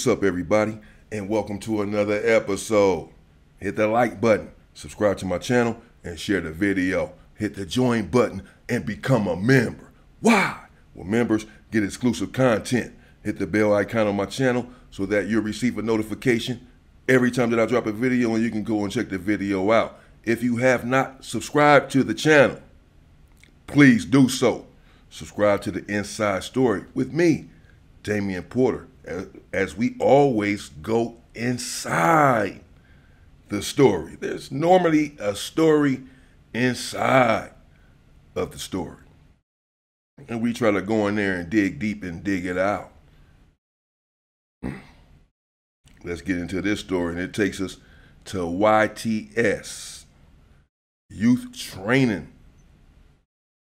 What's up, everybody, and welcome to another episode. Hit the like button, subscribe to my channel, and share the video. Hit the join button and become a member. Why? Well, members get exclusive content. Hit the bell icon on my channel so that you'll receive a notification every time that I drop a video and you can go and check the video out. If you have not subscribed to the channel, please do so. Subscribe to the Inside Story with me, Damion Porter, as we always go inside the story. There's normally a story inside of the story. And we try to go in there and dig deep and dig it out. Let's get into this story, and it takes us to YTS, Youth Training,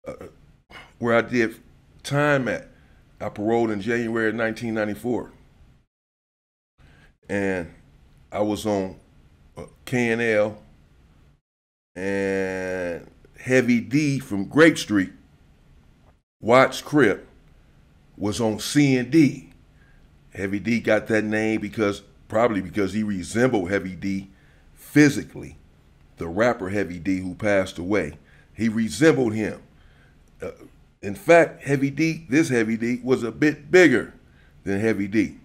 uh, where I did time at. I paroled in January of 1994. And I was on uh, K&L and Heavy D from Grape Street, Watts Crip, was on C and D. Heavy D got that name because probably because he resembled Heavy D physically, the rapper Heavy D who passed away. He resembled him. Uh, in fact, Heavy D, this Heavy D, was a bit bigger than Heavy D.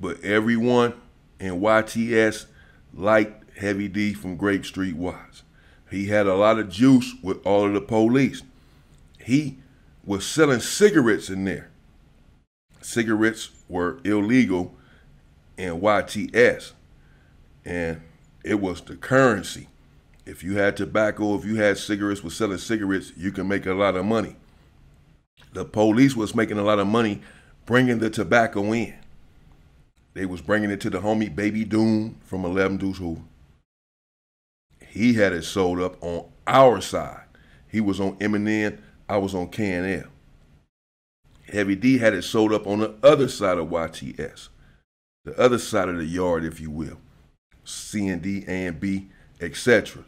But everyone in YTS liked Heavy D from Grape Street Watts. He had a lot of juice with all of the police. He was selling cigarettes in there. Cigarettes were illegal in YTS. And it was the currency. If you had tobacco, if you had cigarettes, was selling cigarettes, you can make a lot of money. The police was making a lot of money bringing the tobacco in. They was bringing it to the homie Baby Doom from 11 Deuce Hoover. He had it sold up on our side. He was on M&N, I was on K&L. Heavy D had it sold up on the other side of YTS, the other side of the yard, if you will. C and D, A and B, etc.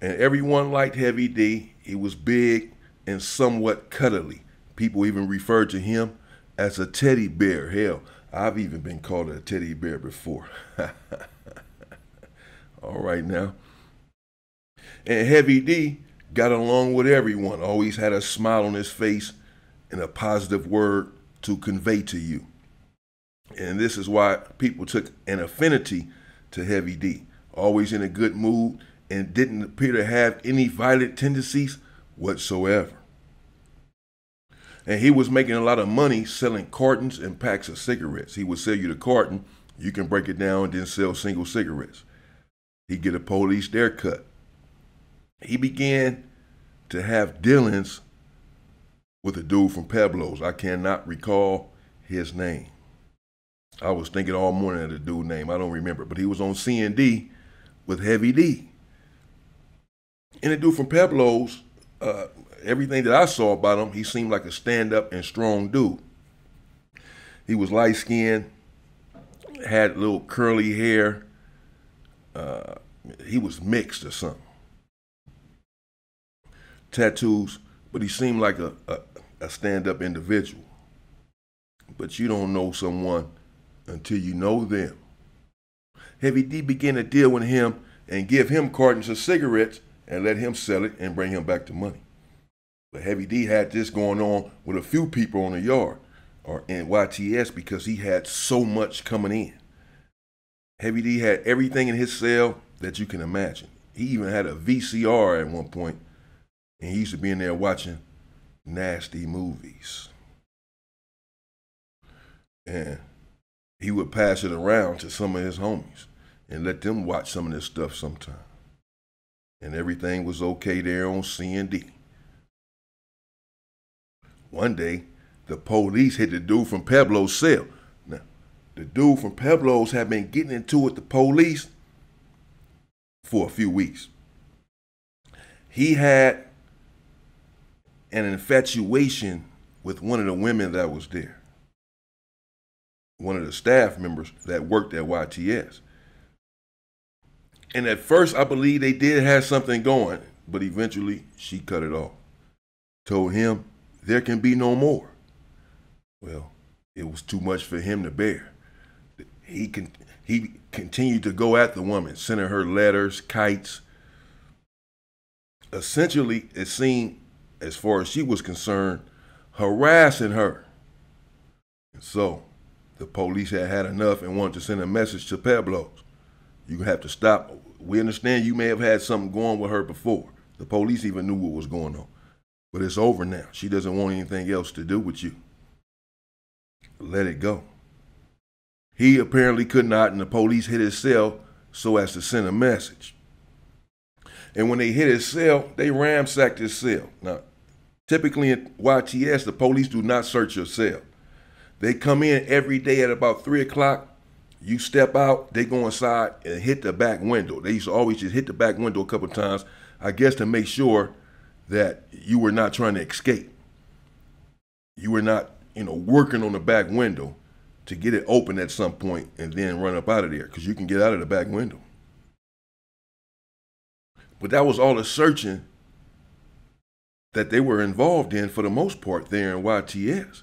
And everyone liked Heavy D. He was big and somewhat cuddly. People even referred to him as a teddy bear. Hell, I've even been called a teddy bear before. All right now. And Heavy D got along with everyone, always had a smile on his face and a positive word to convey to you. And this is why people took an affinity to Heavy D. Always in a good mood and didn't appear to have any violent tendencies whatsoever. And he was making a lot of money selling cartons and packs of cigarettes. He would sell you the carton, you can break it down and then sell single cigarettes. He'd get a police there cut. He began to have dealings with a dude from Pueblos. I cannot recall his name. I was thinking all morning of the dude name. I don't remember, but he was on C and D with Heavy D. And the dude from Pueblos, uh, everything that I saw about him, he seemed like a stand-up and strong dude. He was light skinned, had little curly hair. Uh, he was mixed or something. Tattoos, but he seemed like a, a, a stand-up individual. But you don't know someone until you know them. Heavy D began to deal with him and give him cartons of cigarettes and let him sell it and bring him back the money. But Heavy D had this going on with a few people on the yard or in YTS because he had so much coming in. Heavy D had everything in his cell that you can imagine. He even had a VCR at one point, and he used to be in there watching nasty movies. And he would pass it around to some of his homies and let them watch some of this stuff sometime. And everything was okay there on C and D. One day, the police hit the dude from Pueblo's cell. Now, the dude from Pueblo's had been getting into it the police for a few weeks. He had an infatuation with one of the women that was there. One of the staff members that worked at YTS. And at first, I believe they did have something going, but eventually she cut it off. Told him there can be no more. Well, It was too much for him to bear. He can he continued to go at the woman, sending her letters, kites. Essentially, it seemed, as far as she was concerned, harassing her. So, the police had had enough and wanted to send a message to Pueblos. You have to stop. We understand you may have had something going with her before. The police even knew what was going on. But it's over now. She doesn't want anything else to do with you. Let it go. He apparently could not, and the police hit his cell so as to send a message. And when they hit his cell, they ransacked his cell. Now, typically in YTS, the police do not search your cell. They come in every day at about 3 o'clock. You step out, they go inside and hit the back window. They used to always just hit the back window a couple times, I guess to make sure that you were not trying to escape. You were not, you know, working on the back window to get it open at some point and then run up out of there because you can get out of the back window. But that was all the searching that they were involved in for the most part there in YTS.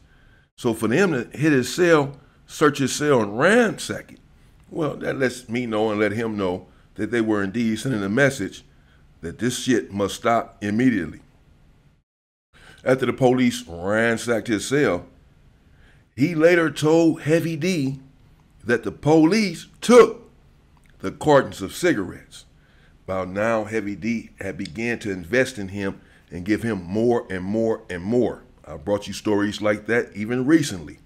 So for them to hit his cell, search his cell, and ransack it, well, that lets me know and let him know that they were indeed sending a message that this shit must stop immediately. After the police ransacked his cell, he later told Heavy D that the police took the cartons of cigarettes. By now, Heavy D had began to invest in him and give him more and more and more. I brought you stories like that even recently,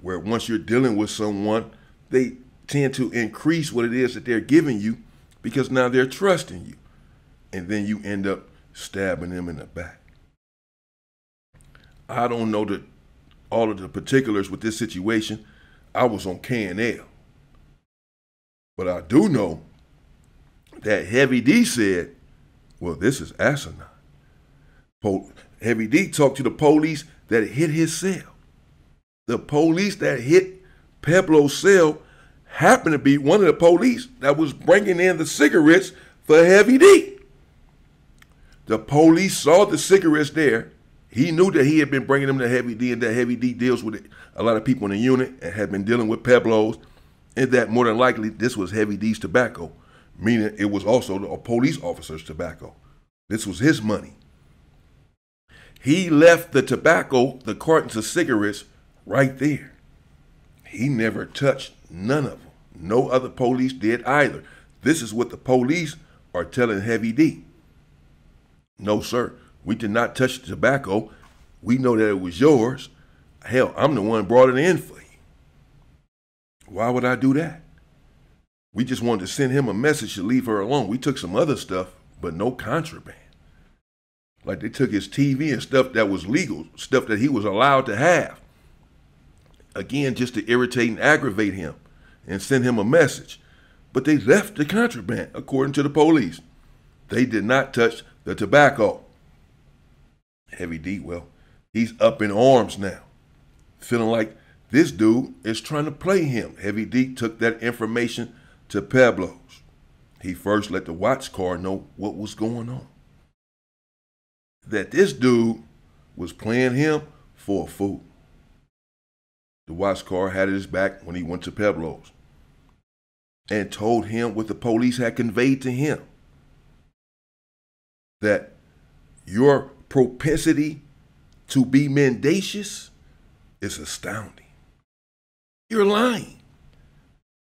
where once you're dealing with someone, they tend to increase what it is that they're giving you because now they're trusting you. And then you end up stabbing them in the back. I don't know the, all of the particulars with this situation. I was on K&L. But I do know that Heavy D said, well, this is asinine. Po- Heavy D talked to the police that hit his cell. The police that hit Pueblo's cell happened to be one of the police that was bringing in the cigarettes for Heavy D. The police saw the cigarettes there. He knew that he had been bringing them to Heavy D and that Heavy D deals with a lot of people in the unit and had been dealing with Pueblo's and that more than likely this was Heavy D's tobacco meaning it was also the police officer's tobacco. This was his money. He left the tobacco, the cartons of cigarettes, right there. He never touched none of them. No other police did either. This is what the police are telling Heavy D. No, sir, we did not touch the tobacco. We know that it was yours. Hell, I'm the one brought it in for you. Why would I do that? We just wanted to send him a message to leave her alone. We took some other stuff, but no contraband. Like they took his TV and stuff that was legal, stuff that he was allowed to have. Again, just to irritate and aggravate him and send him a message. But they left the contraband, according to the police. They did not touch the tobacco. Heavy D, well, he's up in arms now, feeling like this dude is trying to play him. Heavy D took that information to Pueblos. He first let the Watts car know what was going on. That this dude was playing him for a fool. The Watts car had his back when he went to Pueblos and told him what the police had conveyed to him that your propensity to be mendacious is astounding. You're lying.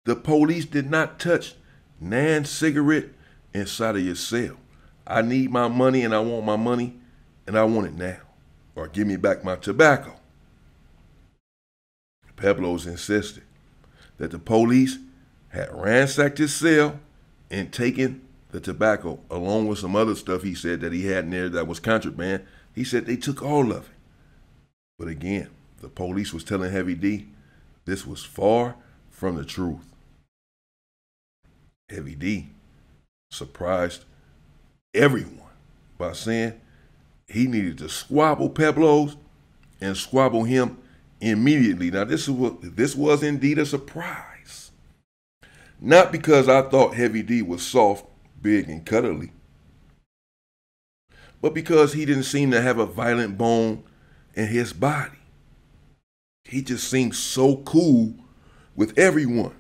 The police did not touch Nan's cigarette inside of your cell. I need my money and I want my money and I want it now. Or give me back my tobacco. Pueblos insisted that the police had ransacked his cell and taken the tobacco along with some other stuff he said that he had in there that was contraband. He said they took all of it. But again, the police was telling Heavy D this was far from the truth. Heavy D surprised everyone by saying he needed to squabble Pueblos and squabble him immediately. Now this was this was indeed a surprise. Not because I thought Heavy D was soft, big, and cuddly, but because he didn't seem to have a violent bone in his body. he just seemed so cool with everyone.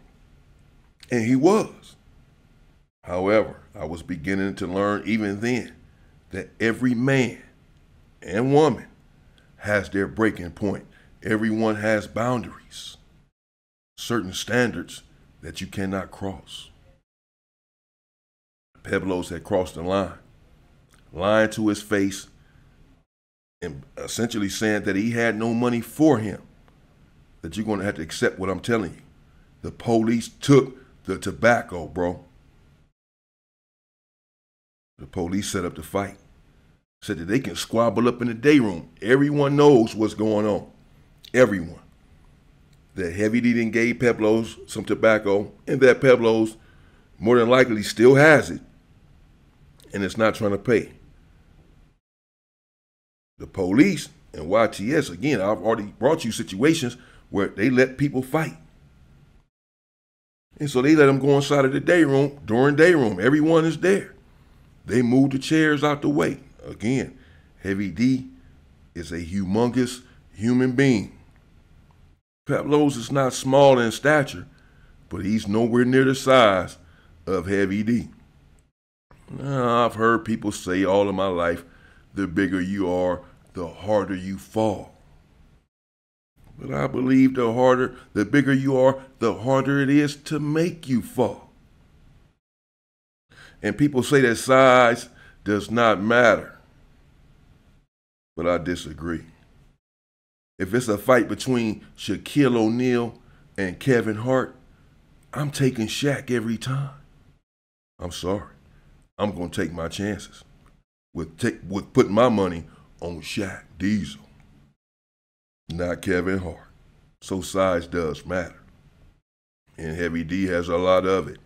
And he was. However, I was beginning to learn even then that every man and woman has their breaking point. Everyone has boundaries, certain standards that you cannot cross. Pueblos had crossed the line, lying to his face, and essentially saying that he had no money for him, that you're going to have to accept what I'm telling you. The police took the tobacco, bro. The police set up the fight. Said that they can squabble up in the day room. Everyone knows what's going on. Everyone. That Heavy D didn't gave Pueblos some tobacco, and that Pueblos more than likely still has it, and it's not trying to pay. The police and YTS, again, I've already brought you situations where they let people fight. And so they let them go inside of the day room during day room. Everyone is there. They move the chairs out the way. Again, Heavy D is a humongous human being. Pueblo's is not small in stature, but he's nowhere near the size of Heavy D. I've heard people say all of my life, the bigger you are, the harder you fall. But I believe the harder, the bigger you are, the harder it is to make you fall. And people say that size does not matter. But I disagree. If it's a fight between Shaquille O'Neal and Kevin Hart, I'm taking Shaq every time. I'm sorry. I'm to take my chances with, take, with putting my money on Shaq Diesel not Kevin Hart. So size does matter. And Heavy D has a lot of it.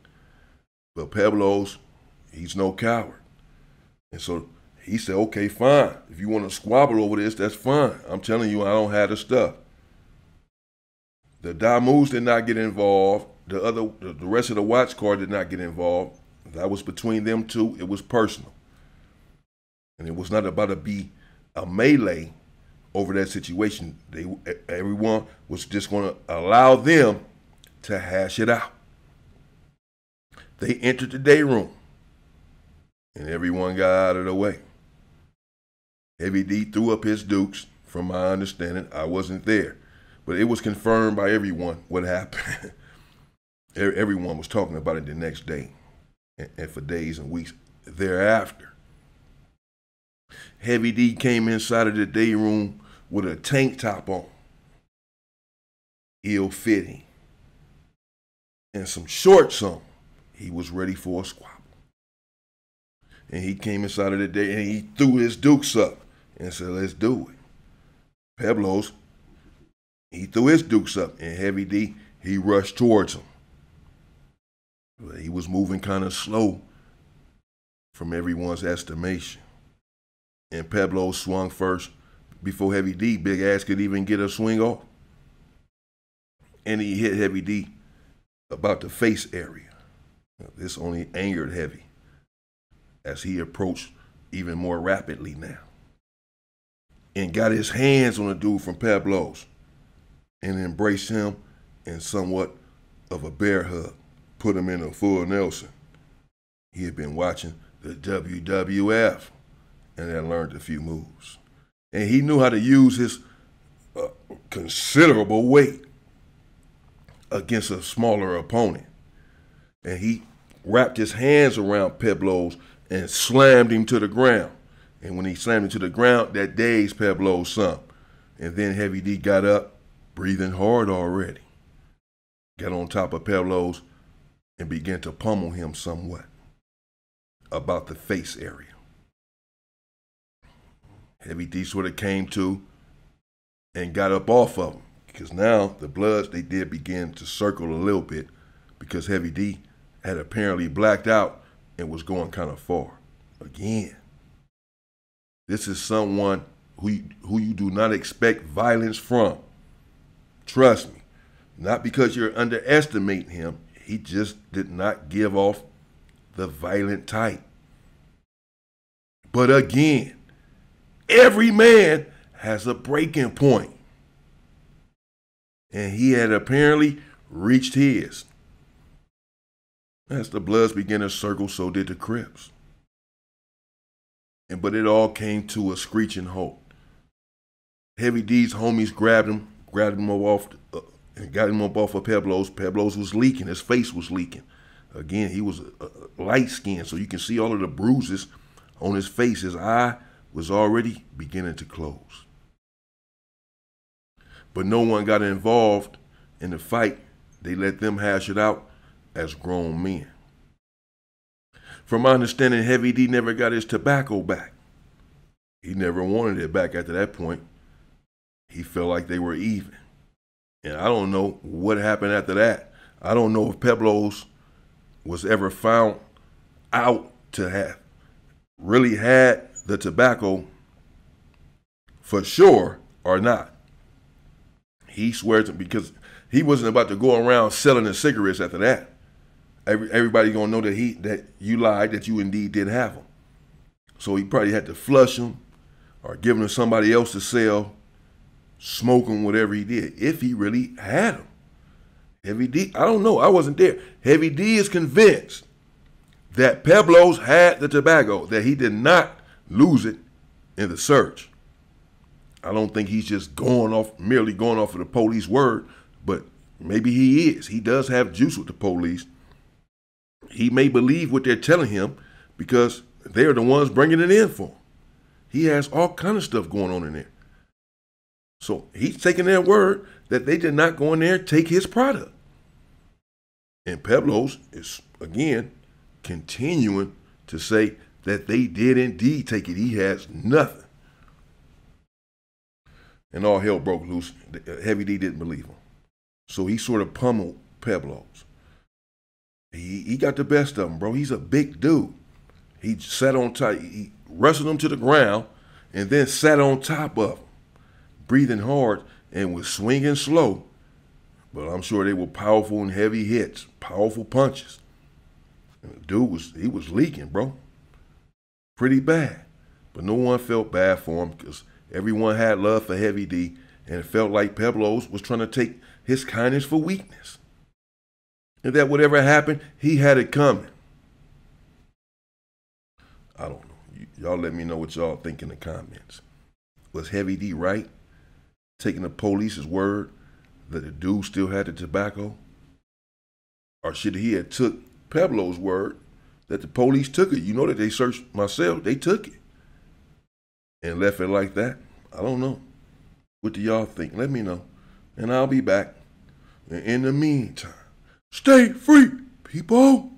But Pueblos, he's no coward. And so he said, okay, fine. If you want to squabble over this, that's fine. I'm telling you, I don't have the stuff. The Damus did not get involved. The other, the rest of the watch card did not get involved. That was between them two. It was personal. And it was not about to be a melee over that situation. They everyone was just going to allow them to hash it out. They entered the day room, and everyone got out of the way. Heavy D threw up his dukes. From my understanding, I wasn't there, but it was confirmed by everyone what happened. everyone was talking about it the next day, and for days and weeks thereafter. Heavy D came inside of the day room with a tank top on, ill fitting, and some shorts on. He was ready for a squabble. And he came inside of the day and he threw his dukes up and said, Let's do it. Pueblos, he threw his dukes up, and Heavy D, he rushed towards him. He was moving kind of slow from everyone's estimation. And Pueblo swung first before Heavy D, Big Ass could even get a swing off. And he hit Heavy D about the face area. This only angered Heavy as he approached even more rapidly now. And got his hands on the dude from Pueblo's and embraced him in somewhat of a bear hug, put him in a full Nelson. He had been watching the WWF and had learned a few moves and he knew how to use his uh, considerable weight against a smaller opponent. And he wrapped his hands around Pueblos and slammed him to the ground. And when he slammed him to the ground, that dazed Pueblos some. And then Heavy D got up, breathing hard already. Got on top of Pueblos and began to pummel him somewhat about the face area. Heavy D sort of came to and got up off of him because now the bloods they did begin to circle a little bit because Heavy D had apparently blacked out and was going kind of far. Again, this is someone who you, who you do not expect violence from. Trust me, not because you're underestimating him. He just did not give off the violent type. But again, Every man has a breaking point. and he had apparently reached his. As the Bloods began to circle, so did the Crips. And but it all came to a screeching halt. Heavy D's homies grabbed him, grabbed him off, uh, and got him up off of Pueblos. Pueblos was leaking. His face was leaking. Again, he was light skinned, so you can see all of the bruises on his face. His eye was already beginning to close. But no one got involved in the fight. They let them hash it out as grown men. From my understanding, Heavy D never got his tobacco back. He never wanted it back after that point. He felt like they were even. And I don't know what happened after that. I don't know if Pueblos was ever found out to have really had the tobacco for sure or not. He swears because he wasn't about to go around selling the cigarettes after that. Every, everybody gonna know that he that you lied that you indeed did have them. So he probably had to flush them or give them to somebody else to sell, them, whatever he did, if he really had them. Heavy D, I don't know, I wasn't there. Heavy D is convinced that Pueblos had the tobacco, that he did not lose it in the search. I don't think he's just going off, merely going off of the police word, but maybe he is. He does have juice with the police. He may believe what they're telling him because they're the ones bringing it in for him. He has all kind of stuff going on in there. So he's taking their word that they did not go in there take his product. And Pueblos is, again, continuing to say that they did indeed take it. He has nothing. And all hell broke loose. Uh, Heavy D didn't believe him. So he sort of pummeled Pueblos. He, he got the best of him, bro. He's a big dude. He sat on top, he wrestled him to the ground and then sat on top of him, breathing hard and was swinging slow. But I'm sure they were powerful and heavy hits, powerful punches. dude was he was leaking, bro. Pretty bad. But no one felt bad for him because everyone had love for Heavy D and it felt like Pueblos was trying to take his kindness for weakness and that whatever happened, he had it coming. I don't know. y'all let me know what y'all think in the comments. Was Heavy D right? Taking the police's word that the dude still had the tobacco? Or should he have took Pueblo's word that the police took it? You know that they searched my cell, they took it. And left it like that? I don't know. What do y'all think? Let me know. And I'll be back. And in the meantime, Stay free, people.